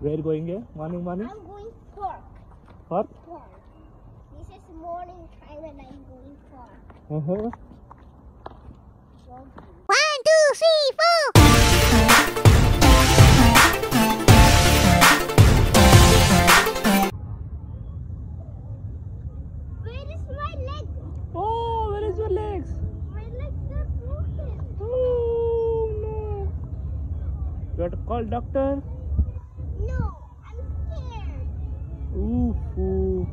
Where are going? Morning, morning. I'm going park. Park. Park. This is morning time and I'm going park. Uh-huh. One, two, three, four. Where is my leg? Oh, where is your legs? My legs are broken. Oh no. You have to call doctor. No, I'm scared. Ooh, ooh.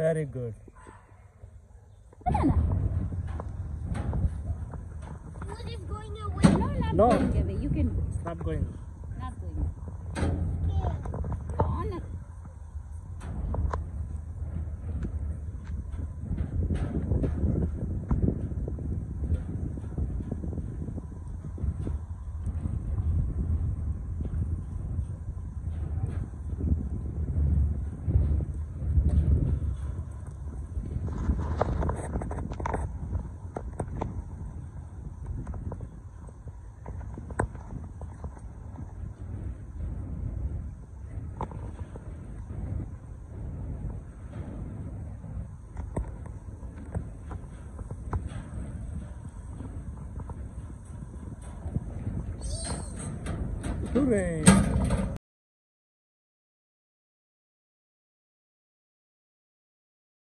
Very good. Food is going away. No, not No. going away. You can. Stop going. Not going. Hooray!